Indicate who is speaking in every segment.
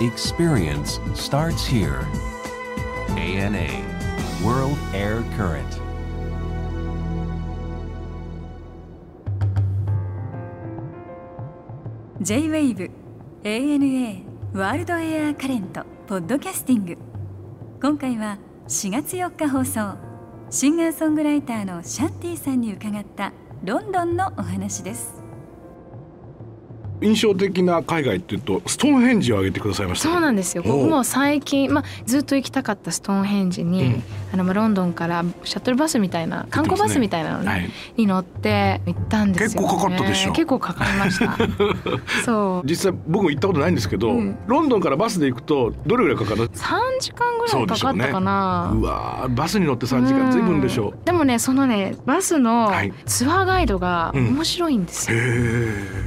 Speaker 1: Experience starts here. ANA World Air Current.
Speaker 2: J-WAVE ANA ワールドエアカレントポッドキャスティング今回は4月4日放送シンガーソングライターのシャンティさんに伺ったロンドンのお話です
Speaker 3: 印象的な海外っていうとストーンヘンジを挙げてくださいました、
Speaker 4: そうなんですよ。僕も最近、まあ、ずっと行きたかったストーンヘンジに、うん、あのまあロンドンからシャトルバスみたいな観光バスみたいなのに,、はい、に乗って行ったんですよ、
Speaker 3: ね、結構かかったでしょ。
Speaker 4: 結構かかりました。そう。
Speaker 3: 実際僕も行ったことないんですけど、うん、ロンドンからバスで行くとどれぐらいかかる
Speaker 4: 3時間ぐらいかかったかな。
Speaker 3: う、ね,、わバスに乗って3時間ずいぶんでしょう、
Speaker 4: うん、でもねそのねバスのツアーガイドが面白いんですよ、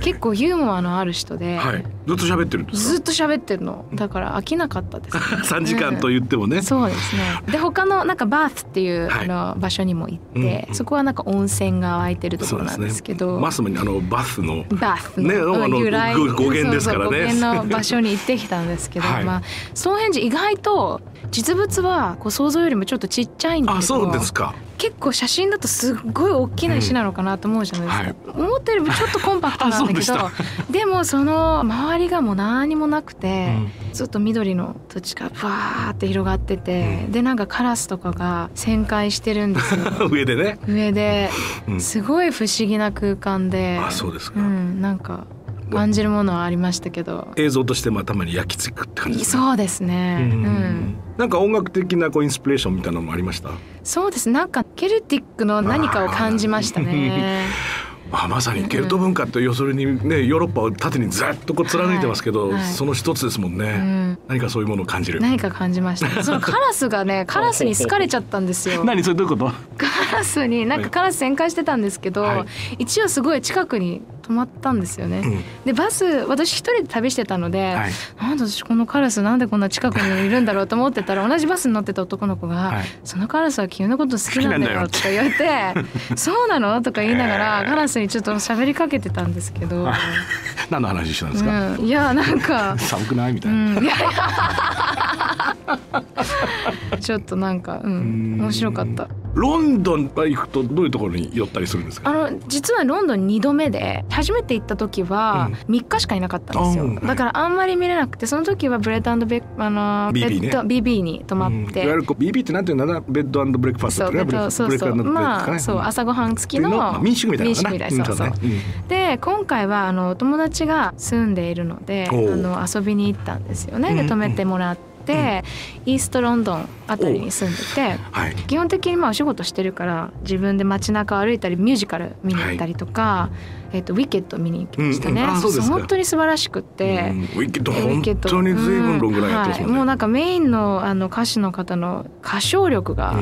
Speaker 4: 結構ユーモアのある人で、
Speaker 3: はい、ずっと喋ってるんです
Speaker 4: ずっと喋ってるの。だから飽きなかったです、ね、
Speaker 3: 3時間と言ってもね、
Speaker 4: うん、そうですね。で他のなんかバースっていう、はい、あの場所にも行って、うん、そこはなんか温泉が湧いてるところなんですけど、
Speaker 3: ね、マスにあのバスの
Speaker 4: バスの,、
Speaker 3: ね、あの由来。語源ですからね。語
Speaker 4: 源の場所に行ってきたんですけど、はい、まあその辺意外と実物はこう想像よりもちょっとちっちゃいんです
Speaker 3: あそうですか。
Speaker 4: 結構写真だとすっごい大きな石なのかなと思うじゃないですか、うんはい、思ったよりもちょっとコンパクトなんだけど でもその周りがもう何もなくて、うん、ずっと緑の土地がバーって広がってて、うん、でなんかカラスとかが旋回してるんですよ。
Speaker 3: 上でね。
Speaker 4: 上で、すごい不思議な空間で。
Speaker 3: あそうですか、
Speaker 4: うん、なんか感じるものはありましたけど。
Speaker 3: 映像としても頭に焼き付くって感じ
Speaker 4: ね。そうですね。うん、
Speaker 3: なんか音楽的なこうインスピレーションみたいなのもありました？
Speaker 4: そうです。なんかケルティックの何かを感じましたね。
Speaker 3: ま あ、まさにケルト文化って要するにねヨーロッパを縦にずっとこう貫いてますけど、はいはい、その一つですもんね、うん、何かそういうものを感じる。
Speaker 4: 何か感じました。そのカラスがね カラスに好かれちゃったんですよ。
Speaker 3: 何？それどういうこと？
Speaker 4: カラスになんかカラス旋回してたんですけど、はい、一応すごい近くに止まったんですよね、うん、でバス私一人で旅してたので、はい、なんで私このカラスなんでこんな近くにいるんだろうと思ってたら同じバスに乗ってた男の子が「はい、そのカラスは君のこと好きなんだよ」とか言って「そうなの?」とか言いながらカラスにちょっと喋りかけてたんですけど。
Speaker 3: 何の話したんですか、
Speaker 4: うん、いやなんか
Speaker 3: 寒くないみたいな、うん、
Speaker 4: ちょっとなんか、うん、面白かった。
Speaker 3: ロンドン行くとどういうところに寄ったりするんですか？
Speaker 4: あの実はロンドン2度目で初めて行った時は3日しかいなかったんですよ、うん、だからあんまり見れなくてその時はブレッドベッあの
Speaker 3: BB
Speaker 4: ね。BB に泊まって、うん、い
Speaker 3: わゆる BB ってなんていうんだな？ベッドブレックファストって
Speaker 4: ねそうそうまあそう朝ごはん付きの
Speaker 3: 民宿みたいな民宿みたい
Speaker 4: そうそう、で今回はあの友達が住んでいるのであの遊びに行ったんですよね。で泊めてもらって。うん、イーストロンドンあたりに住んでて、はい、基本的にまあお仕事してるから自分で街中歩いたりミュージカル見に行ったりとか、はい、えっ、とウィケット見に行きましたね。本当に素晴らしくて、
Speaker 3: うん、ウィケット本当に随分ロングラインやってますね、
Speaker 4: はい、もうなんかメインのあの歌手の方の歌唱力が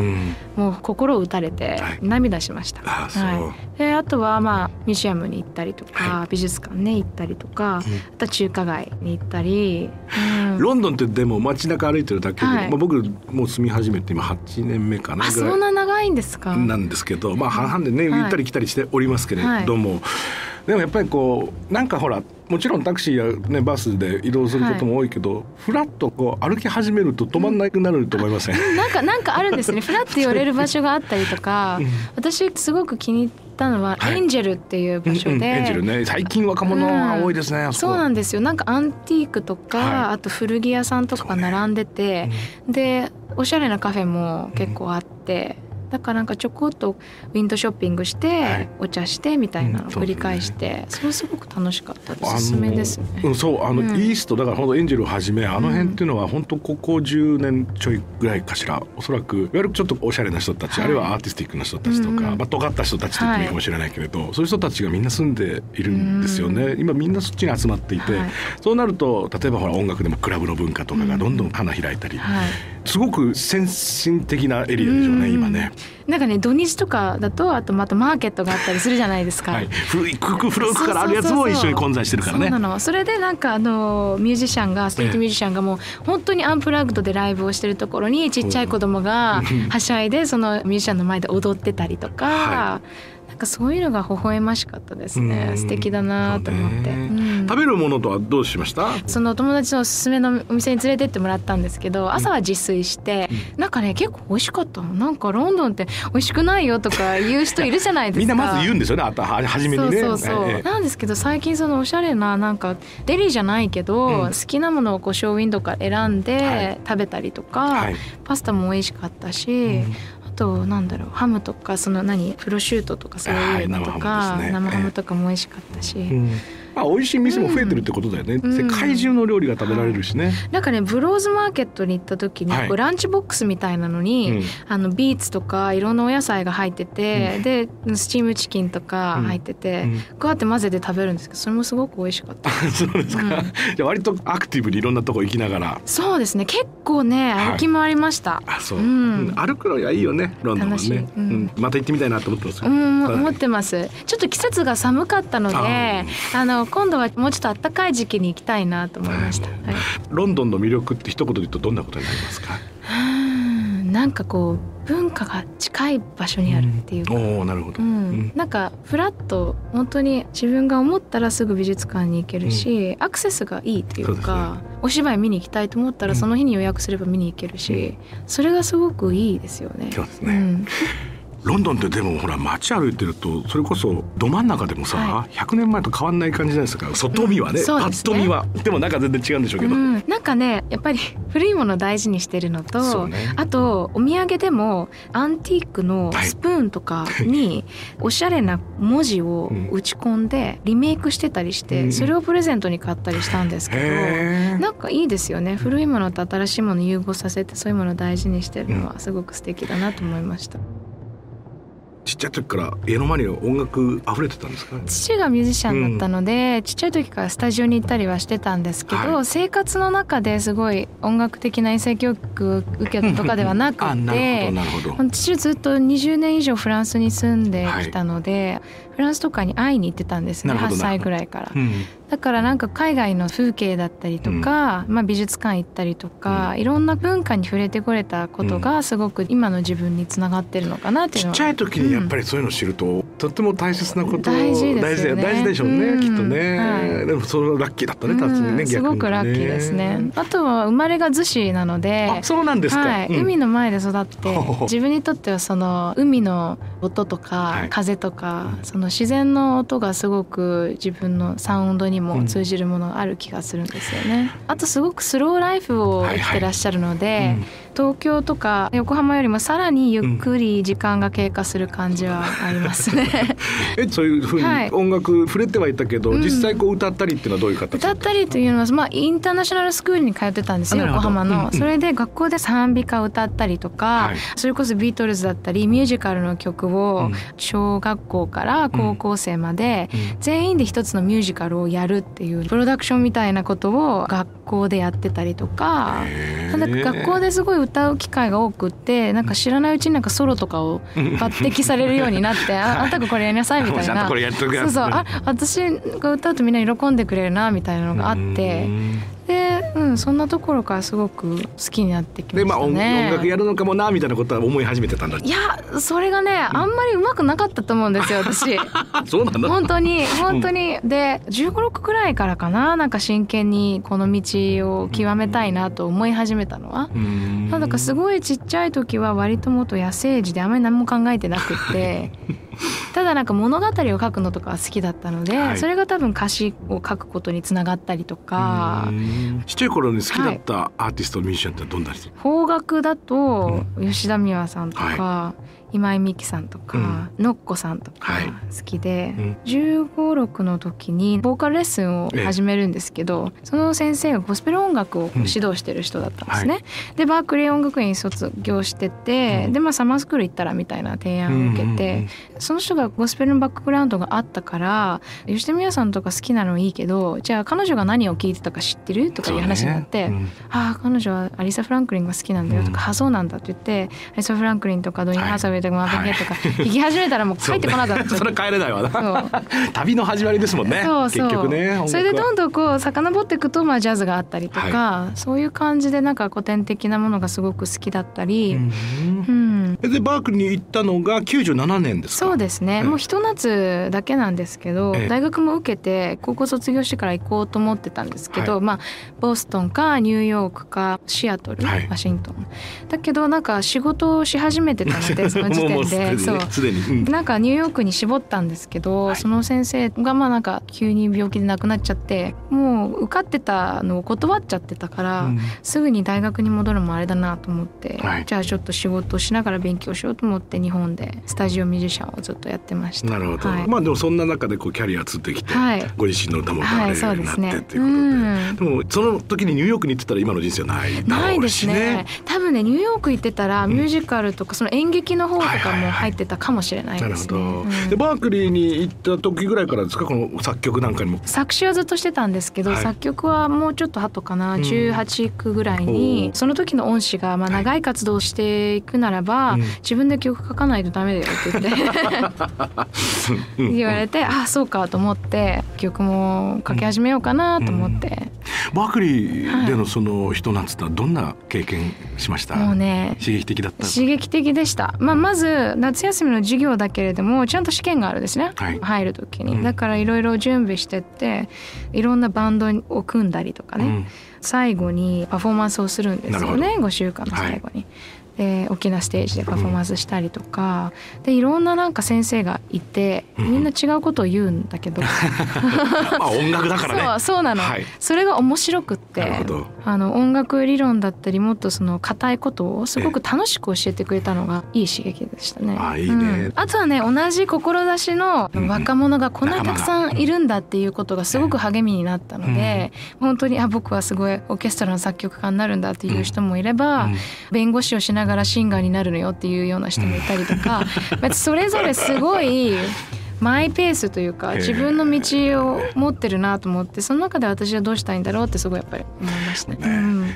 Speaker 4: もう心を打たれて涙しました。
Speaker 3: はい、
Speaker 4: はい、であとはまあミュージアムに行ったりとか、美術館ね行ったりとか、あと中華街に行ったり、
Speaker 3: うん、ロンドンってでも街中歩いてるだけで、まあ僕もう住み始めて今8年目かな
Speaker 4: ぐらい。そんな長いんですか？
Speaker 3: なんですけどまあ半々でね行ったり来たりしておりますけれども、はい、でもやっぱりこうなんかほらもちろんタクシーや、ね、バスで移動することも多いけど、はい、フラッとこう歩き始めると止まんなくなると思いません、
Speaker 4: うん、なんかなんかあるんですね。フラッと寄れる場所があったりとか、私すごく気に入ったのは、エンジェルっていう場所で、うんうん、
Speaker 3: エンジェルね。最近若者が多いですね、
Speaker 4: うん、そうなんですよ。なんかアンティークとか、はい、あと古着屋さんとか並んでて、ね、でおしゃれなカフェも結構あって。だからなんかちょこっとウィンドショッピングして、お茶してみたいなのを繰り返して、それすごく楽しかったおす。すめですね。
Speaker 3: うん、そうあの、イーストだから本当エンジェルをはじめあの辺っていうのは本当ここ10年ちょいぐらいかしらおそらくいわゆるちょっとおしゃれな人たち、あるいはアーティスティックな人たちとか、まあ尖った人たちと言ってもいいかもしれないけれど、そういう人たちがみんな住んでいるんですよね。今みんなそっちに集まっていて、そうなると例えばほら音楽でもクラブの文化とかがどんどん花開いたり、すごく先進的なエリアでしょうね、今ね。
Speaker 4: なんかね土日とかだとあとまたマーケットがあったりするじゃないですか、はい、
Speaker 3: 古い古くからあるやつも一緒に混在してるからね。
Speaker 4: そうなの。それでなんかあのミュージシャンがストリートミュージシャンがもう本当にアンプラグドでライブをしてるところにちっちゃい子供がはしゃいでそのミュージシャンの前で踊ってたりとか、はいかそういうのが微笑ましかったですね。素敵だなと思って、
Speaker 3: 食べるものとはどうしました？
Speaker 4: その友達のおすすめのお店に連れてってもらったんですけど朝は自炊して、うん、なんかね結構美味しかったなんかロンドンって美味しくないよとか言う人いるじゃないですか。
Speaker 3: みんなまず言うんですよねあと初めにね。
Speaker 4: そうそうそう、ええ、なんですけど最近そのおしゃれななんかデリじゃないけど、うん、好きなものをこうショーウィンドウから選んで食べたりとか、はい、パスタも美味しかったし、うん。あとなんだろうハムとかその何プロシュートとかそういうのとか、はい、生ハムとかも美味しかったし、うん
Speaker 3: まあ、美味しい店も増えてるってことだよね、うん、世界中の料理が食べられるしね、
Speaker 4: なんかねブローズマーケットに行った時に、はい、ランチボックスみたいなのに、うん、あのビーツとかいろんなお野菜が入ってて、うん、でスチームチキンとか入ってて、こうやって混ぜて食べるんですけどそれもすごく美味しかった。
Speaker 3: そうですか、じゃ割とアクティブにいろんなとこ行きながら。
Speaker 4: そうですね。結構ね歩き回りました、はい、
Speaker 3: あそう、歩くのがいいよねロンドンはね、また行ってみたいなと思ってますうん、
Speaker 4: 思ってます。ちょっと季節が寒かったのであの今度はもうちょっと暖かい時期に行きたいなと思いました、はい、
Speaker 3: ロンドンの魅力って一言で言うとどんなことになりますか？
Speaker 4: なんかこう文化が近い場所にあるっていうか、う
Speaker 3: ん、おなるほど、う
Speaker 4: ん、なんかフラット本当に自分が思ったらすぐ美術館に行けるし、うん、アクセスがいいっていうか、ね、お芝居見に行きたいと思ったらその日に予約すれば見に行けるし、それがすごくいいですよね。
Speaker 3: そうですね、ロンドンってでもほら街歩いてるとそれこそど真ん中でもさ、はい、100年前と変わんない感じじゃないですか。外見はね、うん、パッと見は。でもなんか全然違うんでしょうけど、うん、
Speaker 4: なんかねやっぱり 古いものを大事にしてるのと、ね、あとお土産でもアンティークのスプーンとかに おしゃれな文字を打ち込んでリメイクしてたりして、うん、それをプレゼントに買ったりしたんですけど、うん、なんかいいですよね。古いものと新しいもの融合させてそういうものを大事にしてるのはすごく素敵だなと思いました。
Speaker 3: ちっちゃい時から家の周りの音楽溢れてたんですか
Speaker 4: 父がミュージシャンだったので、うん、ちっちゃい時からスタジオに行ったりはしてたんですけど、はい、生活の中ですごい音楽的な遠征教育を受けたとかではなくて父ずっと20年以上フランスに住んできたので、はい、フランスとかに会いに行ってたんですね8歳ぐらいから。うんだからなんか海外の風景だったりとか、うん、まあ、美術館行ったりとか、うん、いろんな文化に触れてこれたことがすごく今の自分につながってるのかなっていうの
Speaker 3: は。ちっちゃい時にやっぱりそういうのを知ると、うん、とっても大切なこと
Speaker 4: 大事ですよね。
Speaker 3: 大事でしょうね、きっとね、はい、でもそれはラッキーだったね達にね、
Speaker 4: すごくラッキーですね。あとは生まれが逗子なので
Speaker 3: そうなんですか、
Speaker 4: はい。海の前で育って自分にとってはその海の音とか風とか、その自然の音がすごく自分のサウンドにも通じるものがある気がするんですよね。あとすごくスローライフを生きてらっしゃるので、はいはい。うん東京とか横浜よりもさらにゆっくり時間が経過する感じはありますね。
Speaker 3: えそういうふうに音楽触れてはいたけど、はい、実際こう歌ったりっていうのはどういう形
Speaker 4: 歌ったりというのは、まあ、インターナショナルスクールに通ってたんですよ横浜の、うんうん、それで学校で賛美歌を歌ったりとか、はい、それこそビートルズだったりミュージカルの曲を小学校から高校生まで全員で一つのミュージカルをやるっていうプロダクションみたいなことを学校でやってたりとかなんか学校ですごい歌う機会が多くってなんか知らないうちになんかソロとかを抜擢されるようになって「ああんたがこれやりなさい」みたいな。そうそう。あ私が歌うとみんな喜んでくれるなみたいなのがあってで、うん、そんなところからすごく好きになってきましたね。でまあ音
Speaker 3: 楽やるのかもなみたいなことは思い始めてたんだ
Speaker 4: いやそれがね、あんまりうまくなかったと思うんですよ 私。
Speaker 3: そうなんだ
Speaker 4: 本当に本当に、うん、で15、6くらいからかななんか真剣にこの道を極めたいなと思い始めたのは。なんだかすごいちっちゃい時は割ともっと野生児であんまり何も考えてなくて。ただなんか物語を書くのとかは好きだったので、はい、それが多分歌詞を書くことにつながったりとか
Speaker 3: ちっちゃい頃に好きだったアーティスト、ミュージシャンってどんな人？
Speaker 4: 邦楽だと吉田美和さんとか、はい今井美樹さんとか、うん、のっこさんとか好きで、はいうん、1 5 6の時にボーカルレッスンを始めるんですけど、その先生がゴスペル音楽を指導してる人だったんですね。うんはい、でバークリー音楽院卒業してて、でまあサマースクール行ったらみたいな提案を受けて、その人がゴスペルのバックグラウンドがあったから吉田美和さんとか好きなのいいけどじゃあ彼女が何を聞いてたか知ってるとかいう話になって「ね、ああ彼女はアリサ・フランクリンが好きなんだよ」とか「あそうなんだ」って言ってアリサ・フランクリンとかドニー・ハサウェイとかマーヴィン・ゲとか行き始めたらもう帰ってこなかった。
Speaker 3: それ帰れないわな。旅の始まりですもんね。そうそう。結局ね
Speaker 4: それでどんどんこう遡っていくとまあジャズがあったりとか、はい、そういう感じでなんか古典的なものがすごく好きだったり、うん、うん、
Speaker 3: でバークに行ったのが97年です
Speaker 4: そうですね、もうひと夏だけなんですけど、大学も受けて高校卒業してから行こうと思ってたんですけど、はい、まあボストンかニューヨークかシアトル、はい、ワシントン。だけどなんか仕事をし始めてたので その時点で。そう。すでに、うん、なんかニューヨークに絞ったんですけど、はい、その先生がまあなんか急に病気で亡くなっちゃってもう受かってたのを断っちゃってたから、うん、すぐに大学に戻るのもあれだなと思って、じゃあちょっと仕事をしながら勉強しようと思って日本でスタジオミュージシャンをずっとやってました。
Speaker 3: なるほど、まあでもそんな中でこうキャリアつってきて、ご自身の歌も歌われるようになって、っていうことで、ね、でもその時にニューヨークに行ってたら今の人生はないだろうし、ね、ないですね。
Speaker 4: 多分ねニューヨーク行ってたらミュージカルとかその演劇の方とかも入ってたかもしれないですね、
Speaker 3: なるほど、でバークリーに行った時ぐらいからですか？この作曲なんかにも。
Speaker 4: 作詞はずっとしてたんですけど、はい、作曲はもうちょっと後かな、うん、18区ぐらいにその時の恩師がまあ長い活動をしていくならば、はい、自分で曲書かないとダメだよって言って。言われてああそうかと思って曲も書き始めようかなと思って、
Speaker 3: うん、バークリーでのその人なんつったらどんな経験しました、
Speaker 4: もうね
Speaker 3: 刺激的だった？
Speaker 4: 刺激的でした、まあ、まず夏休みの授業だけれどもちゃんと試験があるんですね、はい、入る時に、だからいろいろ準備してっていろんなバンドを組んだりとかね、うん、最後にパフォーマンスをするんですよね。5週間の最後に。はいで大きなステージでパフォーマンスしたりとか、うん、でいろんななんか先生がいてみんな違うことを言うんだけど、ま
Speaker 3: あ音楽だからね。
Speaker 4: そうそうなの、はい、それが面白くってあの音楽理論だったりもっとその硬いことをすごく楽しく教えてくれたのがいい刺激でしたね。
Speaker 3: あいいね、う
Speaker 4: ん、あとはね同じ志の若者がこんなにたくさんいるんだっていうことがすごく励みになったので、うん、本当にあ僕はすごいオーケストラの作曲家になるんだっていう人もいれば、弁護士をしながらシンガーになるのよっていうような人もいたりとかそれぞれすごいマイペースというか自分の道を持ってるなと思ってその中で私はどうしたいんだろうってすごいやっぱり思いましたね。うん。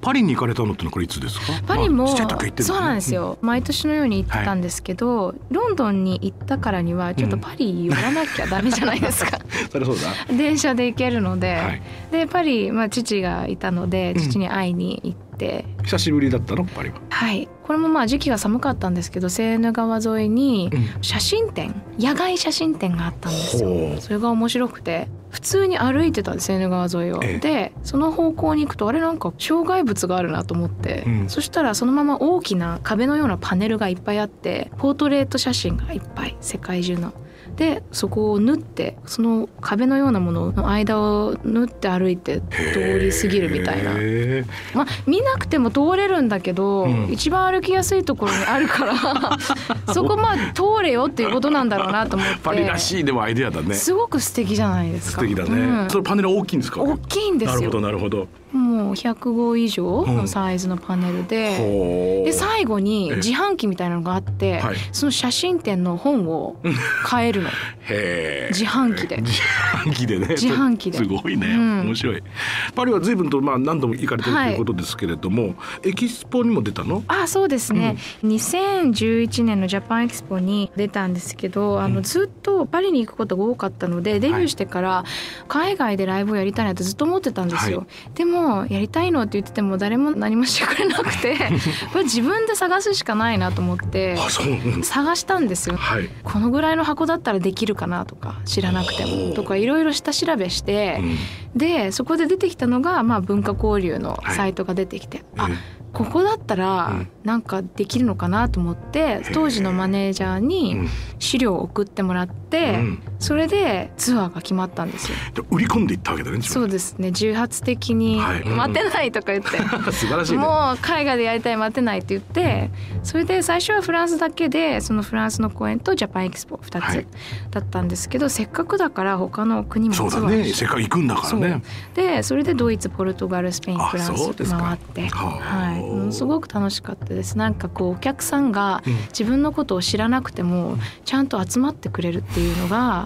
Speaker 3: パリに行かれたのってのこれいつですか？
Speaker 4: パリも、そうなんですよ。毎年のように行ってたんですけど、はい、ロンドンに行ったからにはちょっとパリ寄らなきゃダメじゃないですか、
Speaker 3: それそうだ。
Speaker 4: 電車で行けるので、はい、でパリ、まあ、父がいたので父に会いに行って、
Speaker 3: うん、久しぶりだったの？パリは。
Speaker 4: はい。これもまあ時期が寒かったんですけどセーヌ川沿いに写真展、うん、野外写真展があったんですよ。それが面白くて普通に歩いてたセーヌ川沿いを、ええ、でその方向に行くとあれなんか障害物があるなと思って、うん、そしたらそのまま大きな壁のようなパネルがいっぱいあってポートレート写真がいっぱい世界中の。でそこを縫ってその壁のようなものの間を縫って歩いて通り過ぎるみたいな。まあ見なくても通れるんだけど、うん、一番歩きやすいところにあるから そこまあ通れよっていうことなんだろうなと思って。
Speaker 3: パリらしいでもアイデアだね。
Speaker 4: すごく素敵じじゃないですか。
Speaker 3: 素敵だね、うん、そのパネル大きいんですか？
Speaker 4: 大きいんですよ。
Speaker 3: なるほどなるほど
Speaker 4: もう100号以上のサイズのパネルで、う。ん、で最後に自販機みたいなのがあって、その写真展の本を買えるの。自販機で。
Speaker 3: 自販機でね。
Speaker 4: 自販機で。
Speaker 3: すごいね、うん、面白い。パリは随分とまあ何度も行かれてるということですけれども、はい、エキスポにも出たの？
Speaker 4: あそうですね、うん、2011年のジャパンエキスポに出たんですけどあのずっとパリに行くことが多かったのでデビューしてから海外でライブをやりたいなってずっと思ってたんですよ、はい、でもやりたいのって言ってても誰も何もしてくれなくて これ自分で探すしかないなと思って探したんですよ、はい、このぐらいの箱だったらできるかなとか知らなくてもとかいろいろ下調べして、うん、でそこで出てきたのが、まあ、文化交流のサイトが出てきて、はい、あここだったらなんかできるのかなと思って当時のマネージャーに資料を送ってもらって、それでツアーが決まったんですよ。
Speaker 3: 売り込んでいったわけだね
Speaker 4: そうですね。重発的に「待てない」とか言って、
Speaker 3: 素晴らしい、ね、
Speaker 4: もう海外でやりたい待てないって言ってそれで最初はフランスだけでそのフランスの公演とジャパンエキスポ2つだったんですけど、せっかくだから他の国も
Speaker 3: そうだね。せっかく行くんだからね。
Speaker 4: でそれでドイツポルトガルスペインフランス回って。はい。ものすごく楽しかったです。なんかこうお客さんが自分のことを知らなくてもちゃんと集まってくれるっていうのが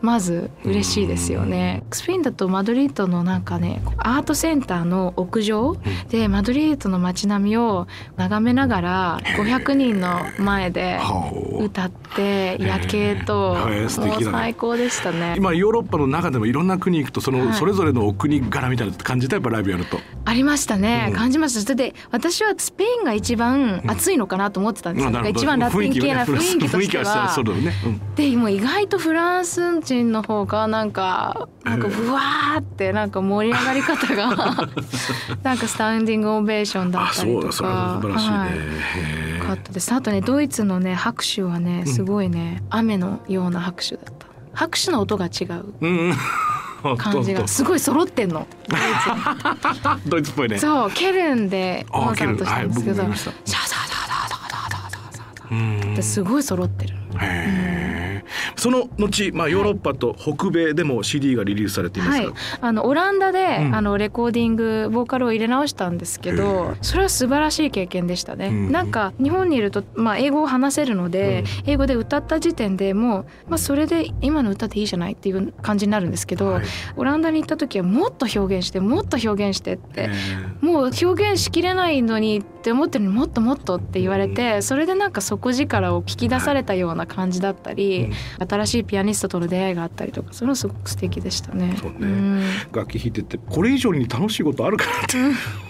Speaker 4: まず嬉しいですよね。スペインだとマドリードのなんかねアートセンターの屋上でマドリードの街並みを眺めながら500人の前で歌って夜景ともう最高でしたね。
Speaker 3: 今ヨーロッパの中でもいろんな国行くとそのそれぞれのお国柄みたいな感じたやっぱライブやると。
Speaker 4: ありましたね、感じました。で私はスペインが一番暑いのかなと思ってたんですよ。一番ラテン系な雰囲気としては。でも意外とフランス人の方がなんかなんかブワーってなんか盛り上がり方が なんかスタンディングオベーションだったりとか。素晴らしいね。はい、かったです。あとねドイツのね拍手はねすごいね、うん、雨のような拍手だった。拍手の音が違う。うん。感じが。すごい揃ってんの。
Speaker 3: ドイツっぽいね。
Speaker 4: そうケルンでコン。サートしたんですけど、はい、シャシャシャシャシャシャシャすごい揃ってるへ
Speaker 3: えその後、まあ、ヨーロッパと北米でも CD がリリースされています
Speaker 4: はい、あのオランダで、うん、あのレコーディングボーカルを入れ直したんですけどそれは素晴らしい経験でしたね、うん、なんか日本にいると、まあ、英語を話せるので、うん、英語で歌った時点でもう、まあ、それで今の歌でいいじゃないっていう感じになるんですけど、はい、オランダに行った時はもっと表現してもっと表現してってもう表現しきれないのにって思ってるのにもっともっとって言われてそれでなんか底力を聞き出されたような感じだったり、新しいピアニストとの出会いがあったりとかそれはすごく素敵でしたね。
Speaker 3: そうね、うん、楽器弾いててこれ以上に楽しいことあるかなって、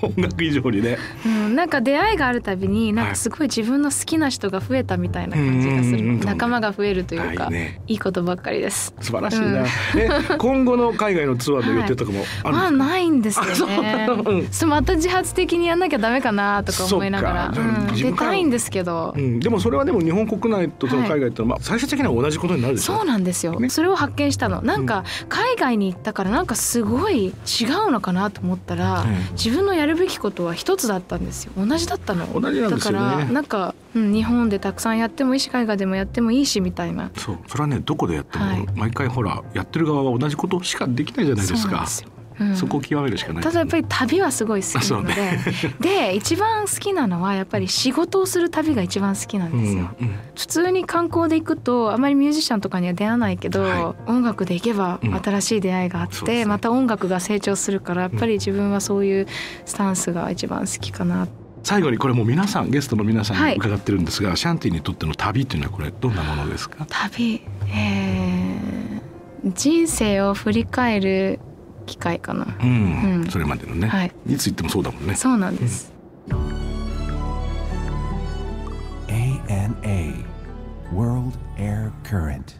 Speaker 3: 音楽以上にね、
Speaker 4: うん、なんか出会いがあるたびになんかすごい自分の好きな人が増えたみたいな感じがする、はい、仲間が増えるというか、はいね、いいことばっかりです。
Speaker 3: 素晴らしいな、うん、え今後の海外のツアーの予定とかもあるんですか、
Speaker 4: はい、まあないんですよね。そう、また自発的にやんなきゃダメかなとか思いながら、うん、出たいんですけど、
Speaker 3: うん、でもそれはでも日本国内とその海外と、まあ最終的には同じことになるで
Speaker 4: しょ？そうなんですよ、ね、それを発見したの。なんか海外に行ったからなんかすごい違うのかなと思ったら、うん、自分のやるべきことは一つだったんですよ。同じだったの。
Speaker 3: 同じなんですよ、ね、
Speaker 4: だからなんか、うん、日本でたくさんやってもいいし海外でもやってもいいしみたいな。
Speaker 3: そう。それはねどこでやっても、はい、毎回ほらやってる側は同じことしかできないじゃないですか。そうそこを極めるしかない、
Speaker 4: ただやっぱり旅はすごい好きなので、ね、で一番好きなのはやっぱり仕事をする旅が一番好きなんですよ、うんうん、普通に観光で行くとあまりミュージシャンとかには出会わないけど、はい、音楽で行けば新しい出会いがあって、うん、また音楽が成長するからやっぱり自分はそういうスタンスが一番好きかな。
Speaker 3: 最後にこれも皆さんゲストの皆さんに伺ってるんですが、はい、シャンティにとっての旅っていうのはこれどんなものですか？
Speaker 4: 旅、えー、人生を振り返る機会かな、
Speaker 3: うん、うん、それまでのね、はい、いつ行ってもそうだもんね。
Speaker 4: そうなんです、うん、
Speaker 1: ANA World Air Current